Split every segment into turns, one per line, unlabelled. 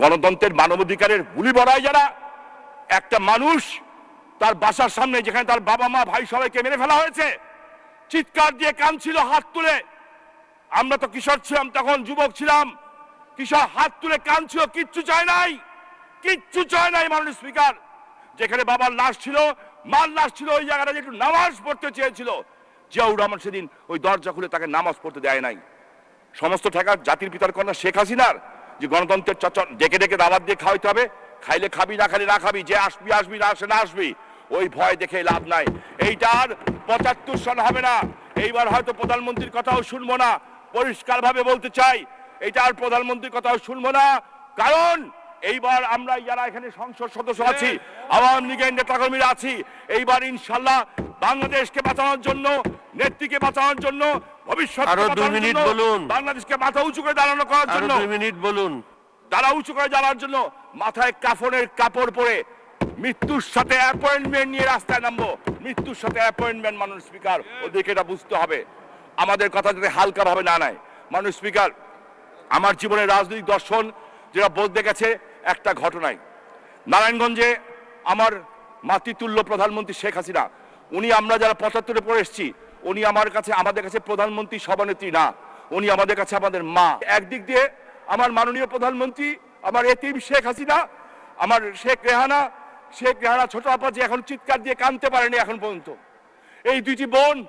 গণতন্ত্রের মানবাধিকারের গুলি বড়ায় যারা, একটা মানুষ তার বাসার সামনে যেখানে তার বাবা, মা, ভাই সবাইকে মেরে ফেলা হয়েছে, চিৎকার দিয়ে কাঁদছিল, হাত তুলে। আমরা তো কিশোর ছিলাম, তখন যুবক ছিলাম। কিশোর হাত তুলে কাঁদছিল, কিচ্ছু চায় নাই, কিচ্ছু চায় নাই মাননীয় স্পিকার। যেখানে বাবার লাশ ছিল, মার লাশ ছিল, ওই জায়গাটা একটু নামাজ পড়তে চেয়েছিল। জিয়াউর রহমান সেদিন ওই দরজা খুলে তাকে নামাজ পড়তে দেয় নাই। সমস্ত ঠেকা জাতির পিতার কন্যা শেখ হাসিনার যে গণতন্ত্রের চর্চা ডেকে ডেকে দাবাত দিয়ে খাওয়াইতে হবে, খাইলে খাবি, না খালি না খাবি, যে আসবি আসবি, না আসে, না আসবি, ওই ভয় দেখে লাভ নাই। এইটার পঁচাত্তর সন হবে না। এইবার হয়তো প্রধানমন্ত্রীর কথাও শুনব না। পরিষ্কার ভাবে বলতে চাই এইটার প্রধানমন্ত্রীর কথাও শুনব না। কারণ এইবার আমরা যারা এখানে সংসদ সদস্য আছি, আওয়ামী লীগের নেতাকর্মীরা আছি, এইবার ইনশাল্লাহ বাংলাদেশকে বাঁচানোর জন্য, নেত্রীকে বাঁচানোর জন্য ভবিষ্যৎ
আরও দুই মিনিট বলুন।
বাংলাদেশকে মাথা উঁচু করে দাঁড়ানো করার জন্য।
দুই মিনিট বলুন।
উঁচু করে জ্বালার জন্য মাথায় কাফনের কাপড় পরে মৃত্যুর সাথে অ্যাপয়েন্টমেন্ট নিয়ে রাস্তায় নামবো। মৃত্যুর সাথে অ্যাপয়েন্টমেন্ট মানুষ স্পিকার ওদেরকে এটা বুঝতে হবে। আমাদের কথা যাতে হালকা ভাবে না নেয়। মানুষ স্পিকার আমার জীবনের রাজনৈতিক দর্শন যেটা বদলে গেছে একটা ঘটনায়। নারায়ণগঞ্জে আমার মাতৃতুল্য প্রধানমন্ত্রী শেখ হাসিনা উনি আমরা যারা পঁচাত্তরে পড়ে এসেছি উনি আমার কাছে, আমাদের কাছে প্রধানমন্ত্রী সভানেত্রী না। উনি আমাদের কাছে আমাদের মা। একদিক দিয়ে আমার মাননীয় প্রধানমন্ত্রী, আমার এতিম শেখ হাসিনা, আমার শেখ রেহানা শেখ রেহানা ছোট আপা যে এখন চিৎকার দিয়ে কানতে পারেনি এখন পর্যন্ত। এই দুইটি বোন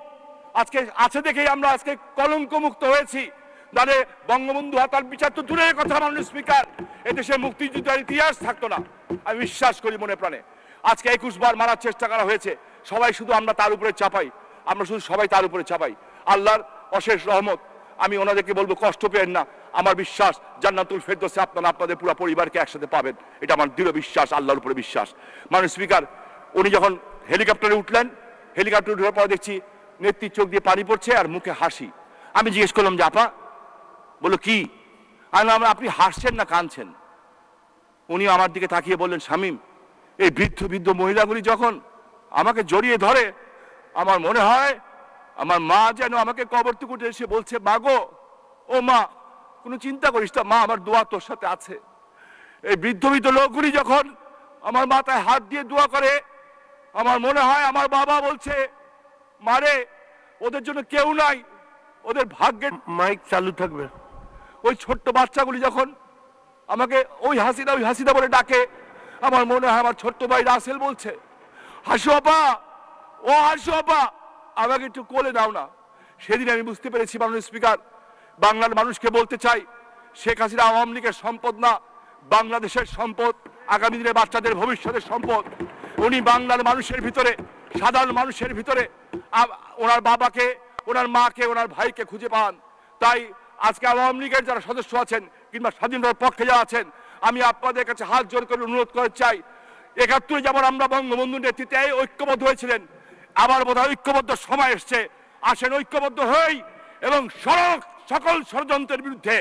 আজকে আছে দেখেই আমরা আজকে কলঙ্ক মুক্ত হয়েছি। নাহলে বঙ্গবন্ধু হাতার বিচার তো দূরের কথা, মাননীয় স্পিকার। এদেশে মুক্তিযুদ্ধের ইতিহাস থাকতো না। আমি বিশ্বাস করি মনে প্রাণে। আজকে একুশ বার মারার চেষ্টা করা হয়েছে। সবাই শুধু আমরা তার উপরে চাপাই। আমরা শুধু সবাই তার উপরে চাপাই। আল্লাহর অশেষ রহমত, আমি ওনাদেরকে বলব, কষ্ট পেয়েন না। আমার বিশ্বাস, জান্নাতুল ফেরদৌসে আপনারা আপনাদের পুরো পরিবারকে একসাথে পাবেন। এটা আমার দৃঢ় বিশ্বাস, আল্লাহর উপরে বিশ্বাস। মাননীয় স্পিকার, উনি যখন হেলিকপ্টারে উঠলেন, হেলিকপ্টারে উঠার পর দেখছি নেত্রীর চোখ দিয়ে পানি পড়ছে আর মুখে হাসি। আমি জিজ্ঞেস করলাম, যে আপা, বলল, কি? আমি আপনি হাসছেন না কাঁদছেন? উনি আমার দিকে তাকিয়ে বললেন, শামিম, এই বৃদ্ধ বৃদ্ধ মহিলাগুলি যখন আমাকে জড়িয়ে ধরে আমার মনে হয় আমার মা যেন আমাকে কবর থেকে এসে বলছে মাগো ও মা কোনো চিন্তা করিস না মা আমার দোয়া তোর সাথে আছে। এই বৃদ্ধ বৃদ্ধ লোকগুলি যখন আমার মাথায় হাত দিয়ে দোয়া করে আমার মনে হয় আমার বাবা বলছে মারে ওদের জন্য কেউ নাই ওদের ভাগ্যের
মাইক চালু থাকবে।
ওই ছোট্ট বাচ্চাগুলি যখন আমাকে ওই হাসিদা ওই হাসিদা বলে ডাকে আমার মনে হয় আমার ছোট্ট ভাই রাসেল বলছে হাসু আপা ও হাসু আপা আমাকে একটু কোলে দাও না। সেদিন আমি বুঝতে পেরেছি, মাননীয় স্পিকার, বাংলার মানুষকে বলতে চাই, শেখ হাসিনা আওয়ামী লীগের সম্পদ না, বাংলাদেশের সম্পদ, আগামী দিনে বাচ্চাদের ভবিষ্যতের সম্পদ। উনি বাংলার মানুষের ভিতরে, সাধারণ মানুষের ভিতরে ওনার বাবাকে, ওনার মাকে, ওনার ভাইকে খুঁজে পান। তাই আজকে আওয়ামী লীগের যারা সদস্য আছেন, কিংবা স্বাধীনতার পক্ষে যারা আছেন, আমি আপনাদের কাছে হাত জোর করে অনুরোধ করতে চাই, একাত্তরে যেমন আমরা বঙ্গবন্ধুর নেতৃত্বে ঐক্যবদ্ধ হয়েছিলেন আবার বোধহয় ঐক্যবদ্ধ সময় এসছে। আসেন, ঐক্যবদ্ধ হই এবং সড়ক সকল ষড়যন্ত্রের বিরুদ্ধে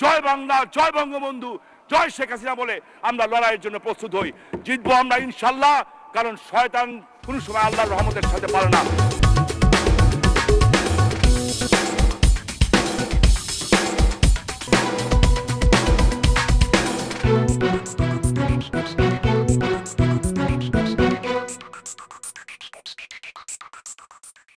জয় বাংলা, জয় বঙ্গবন্ধু, জয় শেখ হাসিনা বলে আমরা লড়াইয়ের জন্য প্রস্তুত হই। জিতবো আমরা ইনশাল্লাহ, কারণ শয়তান কোনো সময় আল্লাহ রহমতের সাথে পারে না।